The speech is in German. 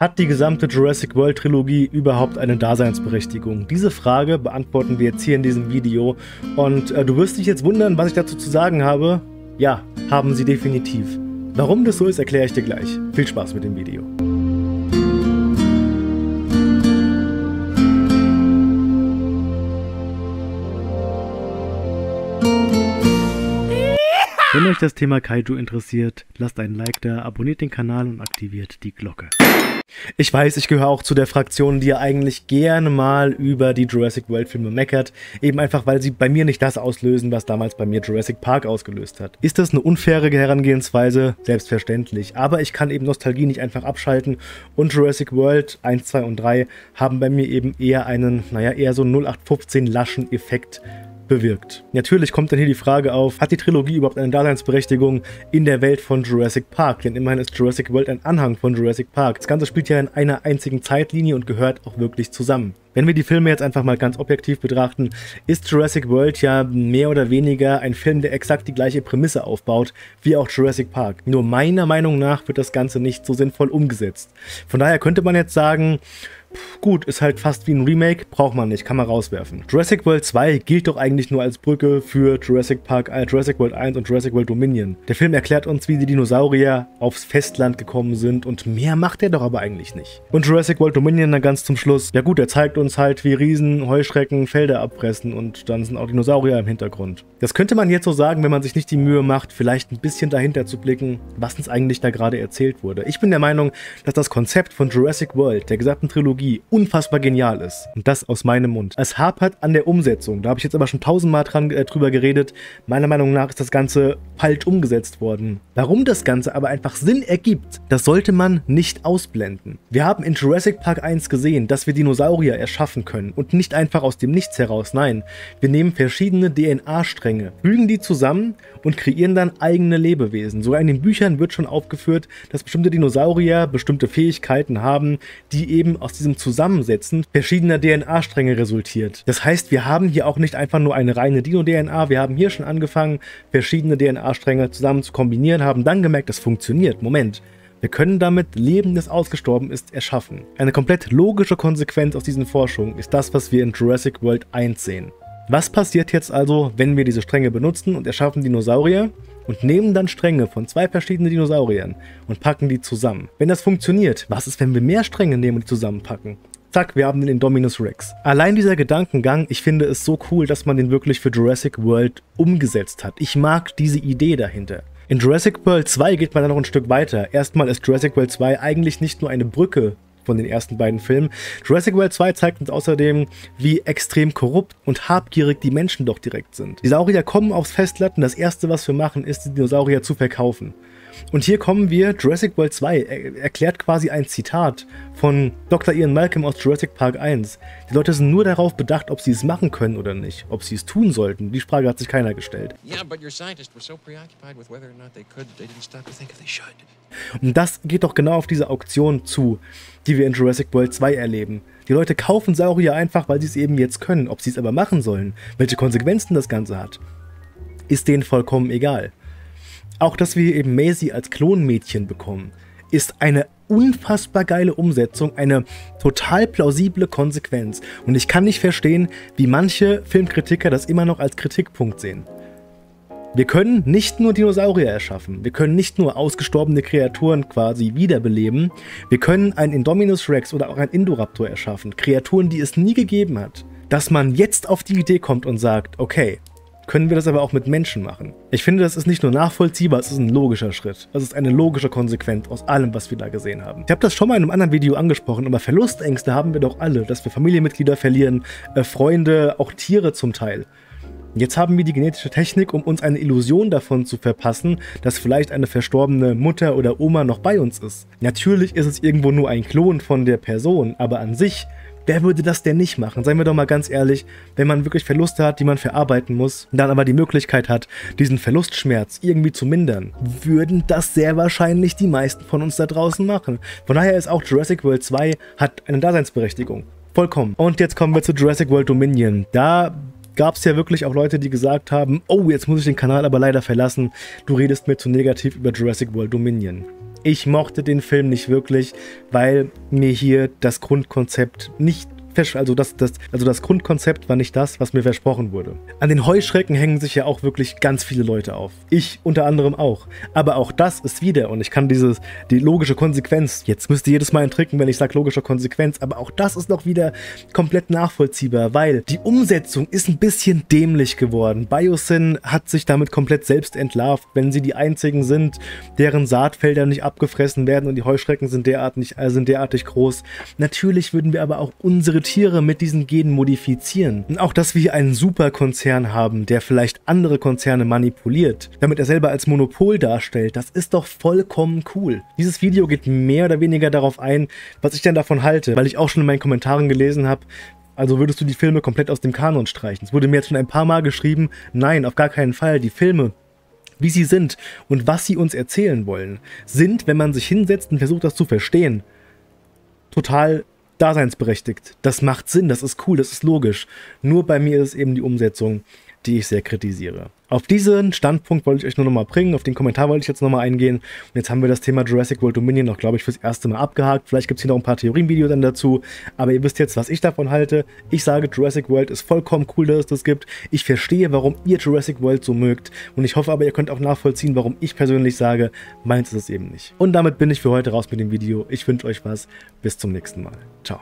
Hat die gesamte Jurassic World Trilogie überhaupt eine Daseinsberechtigung? Diese Frage beantworten wir jetzt hier in diesem Video. Und äh, du wirst dich jetzt wundern, was ich dazu zu sagen habe. Ja, haben sie definitiv. Warum das so ist, erkläre ich dir gleich. Viel Spaß mit dem Video. Wenn euch das Thema Kaiju interessiert, lasst einen Like da, abonniert den Kanal und aktiviert die Glocke. Ich weiß, ich gehöre auch zu der Fraktion, die ja eigentlich gerne mal über die Jurassic World Filme meckert, eben einfach weil sie bei mir nicht das auslösen, was damals bei mir Jurassic Park ausgelöst hat. Ist das eine unfaire Herangehensweise? Selbstverständlich. Aber ich kann eben Nostalgie nicht einfach abschalten und Jurassic World 1, 2 und 3 haben bei mir eben eher einen, naja, eher so 0815 laschen Effekt bewirkt. Natürlich kommt dann hier die Frage auf, hat die Trilogie überhaupt eine Daseinsberechtigung in der Welt von Jurassic Park? Denn immerhin ist Jurassic World ein Anhang von Jurassic Park. Das Ganze spielt ja in einer einzigen Zeitlinie und gehört auch wirklich zusammen. Wenn wir die Filme jetzt einfach mal ganz objektiv betrachten, ist Jurassic World ja mehr oder weniger ein Film, der exakt die gleiche Prämisse aufbaut wie auch Jurassic Park. Nur meiner Meinung nach wird das Ganze nicht so sinnvoll umgesetzt. Von daher könnte man jetzt sagen, Gut, ist halt fast wie ein Remake, braucht man nicht, kann man rauswerfen. Jurassic World 2 gilt doch eigentlich nur als Brücke für Jurassic Park, äh, Jurassic World 1 und Jurassic World Dominion. Der Film erklärt uns, wie die Dinosaurier aufs Festland gekommen sind und mehr macht er doch aber eigentlich nicht. Und Jurassic World Dominion dann ganz zum Schluss, ja gut, er zeigt uns halt, wie Riesen, Heuschrecken Felder abfressen und dann sind auch Dinosaurier im Hintergrund. Das könnte man jetzt so sagen, wenn man sich nicht die Mühe macht, vielleicht ein bisschen dahinter zu blicken, was uns eigentlich da gerade erzählt wurde. Ich bin der Meinung, dass das Konzept von Jurassic World, der gesamten Trilogie, Trilogie unfassbar genial ist. Und das aus meinem Mund. Es hapert an der Umsetzung. Da habe ich jetzt aber schon tausendmal dran, äh, drüber geredet. Meiner Meinung nach ist das Ganze falsch umgesetzt worden. Warum das Ganze aber einfach Sinn ergibt, das sollte man nicht ausblenden. Wir haben in Jurassic Park 1 gesehen, dass wir Dinosaurier erschaffen können. Und nicht einfach aus dem Nichts heraus. Nein, wir nehmen verschiedene DNA-Stränge, fügen die zusammen und kreieren dann eigene Lebewesen. Sogar in den Büchern wird schon aufgeführt, dass bestimmte Dinosaurier bestimmte Fähigkeiten haben, die eben aus diesem diesem Zusammensetzen verschiedener DNA-Stränge resultiert. Das heißt, wir haben hier auch nicht einfach nur eine reine Dino-DNA, wir haben hier schon angefangen, verschiedene DNA-Stränge zusammen zu kombinieren, haben dann gemerkt, das funktioniert. Moment. Wir können damit Leben, das ausgestorben ist, erschaffen. Eine komplett logische Konsequenz aus diesen Forschungen ist das, was wir in Jurassic World 1 sehen. Was passiert jetzt also, wenn wir diese Stränge benutzen und erschaffen Dinosaurier? und nehmen dann Stränge von zwei verschiedenen Dinosauriern und packen die zusammen. Wenn das funktioniert, was ist, wenn wir mehr Stränge nehmen und die zusammenpacken? Zack, wir haben den Indominus Rex. Allein dieser Gedankengang, ich finde es so cool, dass man den wirklich für Jurassic World umgesetzt hat. Ich mag diese Idee dahinter. In Jurassic World 2 geht man dann noch ein Stück weiter. Erstmal ist Jurassic World 2 eigentlich nicht nur eine Brücke von den ersten beiden Filmen. Jurassic World 2 zeigt uns außerdem, wie extrem korrupt und habgierig die Menschen doch direkt sind. Die Saurier kommen aufs Festland und das erste, was wir machen, ist, die Dinosaurier zu verkaufen. Und hier kommen wir, Jurassic World 2 er erklärt quasi ein Zitat von Dr. Ian Malcolm aus Jurassic Park 1. Die Leute sind nur darauf bedacht, ob sie es machen können oder nicht, ob sie es tun sollten. Die Frage hat sich keiner gestellt. Und das geht doch genau auf diese Auktion zu, die wir in Jurassic World 2 erleben. Die Leute kaufen Saurier einfach, weil sie es eben jetzt können. Ob sie es aber machen sollen, welche Konsequenzen das Ganze hat, ist denen vollkommen egal. Auch, dass wir eben Maisie als Klonmädchen bekommen, ist eine unfassbar geile Umsetzung, eine total plausible Konsequenz. Und ich kann nicht verstehen, wie manche Filmkritiker das immer noch als Kritikpunkt sehen. Wir können nicht nur Dinosaurier erschaffen, wir können nicht nur ausgestorbene Kreaturen quasi wiederbeleben, wir können einen Indominus Rex oder auch einen Indoraptor erschaffen, Kreaturen, die es nie gegeben hat. Dass man jetzt auf die Idee kommt und sagt, okay, können wir das aber auch mit Menschen machen. Ich finde, das ist nicht nur nachvollziehbar, es ist ein logischer Schritt. Es ist eine logische Konsequenz aus allem, was wir da gesehen haben. Ich habe das schon mal in einem anderen Video angesprochen, aber Verlustängste haben wir doch alle, dass wir Familienmitglieder verlieren, äh, Freunde, auch Tiere zum Teil. Jetzt haben wir die genetische Technik, um uns eine Illusion davon zu verpassen, dass vielleicht eine verstorbene Mutter oder Oma noch bei uns ist. Natürlich ist es irgendwo nur ein Klon von der Person, aber an sich Wer würde das denn nicht machen? Seien wir doch mal ganz ehrlich, wenn man wirklich Verluste hat, die man verarbeiten muss, dann aber die Möglichkeit hat, diesen Verlustschmerz irgendwie zu mindern, würden das sehr wahrscheinlich die meisten von uns da draußen machen. Von daher ist auch Jurassic World 2 hat eine Daseinsberechtigung. Vollkommen. Und jetzt kommen wir zu Jurassic World Dominion. Da gab es ja wirklich auch Leute, die gesagt haben, oh, jetzt muss ich den Kanal aber leider verlassen, du redest mir zu negativ über Jurassic World Dominion. Ich mochte den Film nicht wirklich, weil mir hier das Grundkonzept nicht also das, das, also das Grundkonzept war nicht das, was mir versprochen wurde. An den Heuschrecken hängen sich ja auch wirklich ganz viele Leute auf. Ich unter anderem auch. Aber auch das ist wieder, und ich kann dieses, die logische Konsequenz, jetzt müsst ihr jedes Mal entricken, wenn ich sage logische Konsequenz, aber auch das ist noch wieder komplett nachvollziehbar, weil die Umsetzung ist ein bisschen dämlich geworden. Biosyn hat sich damit komplett selbst entlarvt, wenn sie die einzigen sind, deren Saatfelder nicht abgefressen werden und die Heuschrecken sind, derart nicht, äh, sind derartig groß. Natürlich würden wir aber auch unsere Tiere mit diesen Genen modifizieren. Und auch, dass wir hier einen Superkonzern haben, der vielleicht andere Konzerne manipuliert, damit er selber als Monopol darstellt, das ist doch vollkommen cool. Dieses Video geht mehr oder weniger darauf ein, was ich denn davon halte, weil ich auch schon in meinen Kommentaren gelesen habe, also würdest du die Filme komplett aus dem Kanon streichen. Es wurde mir jetzt schon ein paar Mal geschrieben, nein, auf gar keinen Fall. Die Filme wie sie sind und was sie uns erzählen wollen, sind, wenn man sich hinsetzt und versucht, das zu verstehen, total daseinsberechtigt. Das macht Sinn, das ist cool, das ist logisch. Nur bei mir ist es eben die Umsetzung, die ich sehr kritisiere. Auf diesen Standpunkt wollte ich euch nur nochmal bringen, auf den Kommentar wollte ich jetzt nochmal eingehen. Und jetzt haben wir das Thema Jurassic World Dominion noch, glaube ich, fürs erste Mal abgehakt. Vielleicht gibt es hier noch ein paar Theorienvideos dann dazu, aber ihr wisst jetzt, was ich davon halte. Ich sage, Jurassic World ist vollkommen cool, dass es das gibt. Ich verstehe, warum ihr Jurassic World so mögt und ich hoffe aber, ihr könnt auch nachvollziehen, warum ich persönlich sage, meins ist es eben nicht. Und damit bin ich für heute raus mit dem Video. Ich wünsche euch was. Bis zum nächsten Mal. Ciao.